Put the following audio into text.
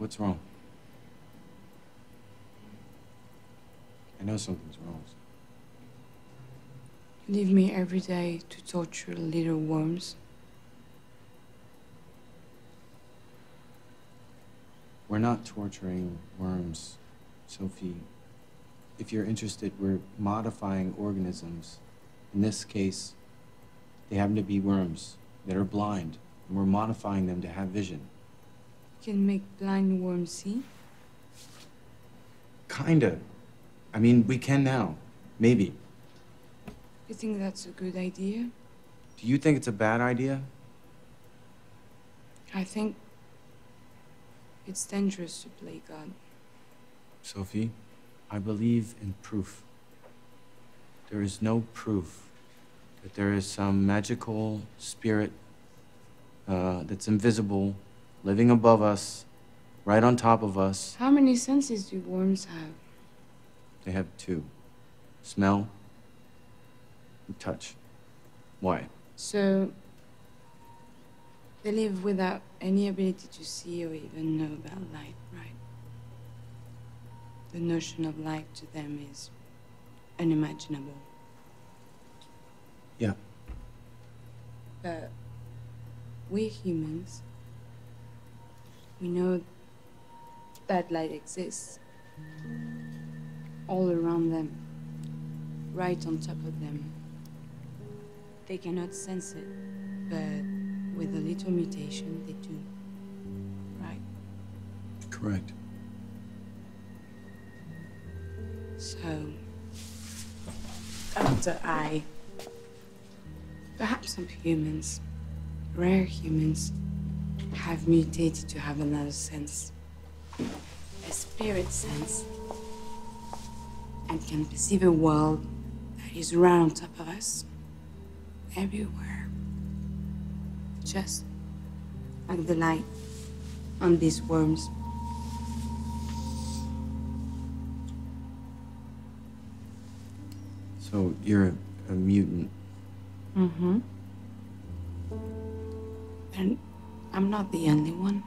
What's wrong? I know something's wrong. You leave me every day to torture little worms. We're not torturing worms, Sofi. If you're interested, we're modifying organisms. In this case, they happen to be worms that are blind, and we're modifying them to have vision. Can make blind worms see? Kinda. I mean, we can now. Maybe. You think that's a good idea? Do you think it's a bad idea? I think it's dangerous to play God. Sofi, I believe in proof. There is no proof that there is some magical spirit uh, that's invisible, living above us, right on top of us. How many senses do worms have? They have two smell and touch. Why? So, they live without any ability to see or even know about light, right? The notion of light to them is unimaginable. Yeah. But we humans, we know that light exists all around them, right on top of them. They cannot sense it, but with a little mutation, they do. Right? Correct. So, after I, perhaps some humans, rare humans, have mutated to have another sense, a spirit sense, and can perceive a world that is right on top of us, everywhere. Just like the light on these worms. So you're a, a mutant. Mm-hmm. And I'm not the only one.